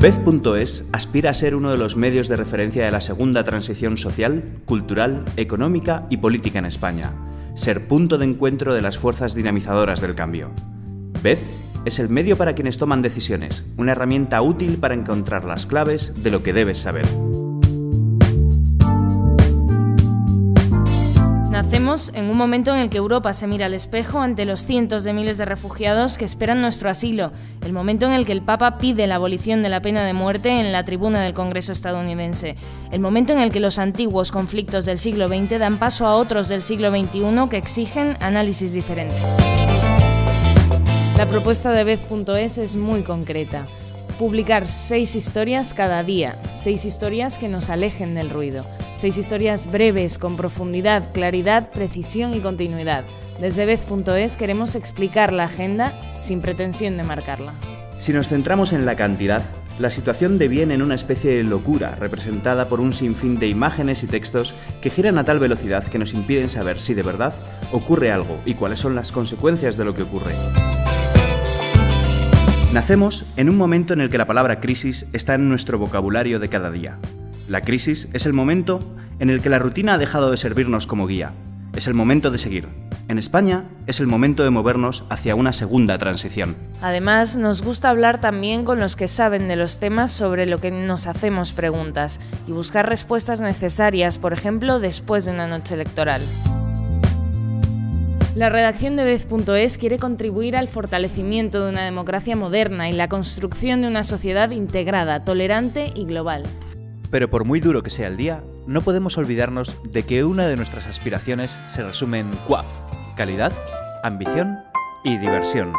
Bez.es aspira a ser uno de los medios de referencia de la segunda transición social, cultural, económica y política en España, ser punto de encuentro de las fuerzas dinamizadoras del cambio. Bez es el medio para quienes toman decisiones, una herramienta útil para encontrar las claves de lo que debes saber. Nacemos en un momento en el que Europa se mira al espejo ante los cientos de miles de refugiados que esperan nuestro asilo, el momento en el que el Papa pide la abolición de la pena de muerte en la tribuna del Congreso estadounidense, el momento en el que los antiguos conflictos del siglo XX dan paso a otros del siglo XXI que exigen análisis diferentes. La propuesta de Bez.es es muy concreta. Publicar seis historias cada día, seis historias que nos alejen del ruido Seis historias breves, con profundidad, claridad, precisión y continuidad. Desde Vez.es queremos explicar la agenda sin pretensión de marcarla. Si nos centramos en la cantidad, la situación deviene en una especie de locura representada por un sinfín de imágenes y textos que giran a tal velocidad que nos impiden saber si de verdad ocurre algo y cuáles son las consecuencias de lo que ocurre. Nacemos en un momento en el que la palabra crisis está en nuestro vocabulario de cada día. La crisis es el momento en el que la rutina ha dejado de servirnos como guía. Es el momento de seguir. En España es el momento de movernos hacia una segunda transición. Además, nos gusta hablar también con los que saben de los temas sobre lo que nos hacemos preguntas y buscar respuestas necesarias, por ejemplo, después de una noche electoral. La redacción de Vez.es quiere contribuir al fortalecimiento de una democracia moderna y la construcción de una sociedad integrada, tolerante y global. Pero por muy duro que sea el día, no podemos olvidarnos de que una de nuestras aspiraciones se resume en CUAF, calidad, ambición y diversión.